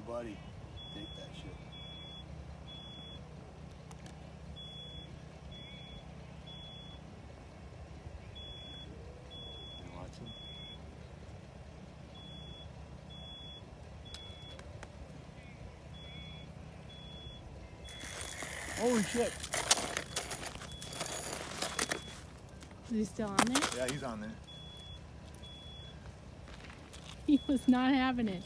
buddy. Take that shit. Holy shit. Is he still on there? Yeah, he's on there. He was not having it.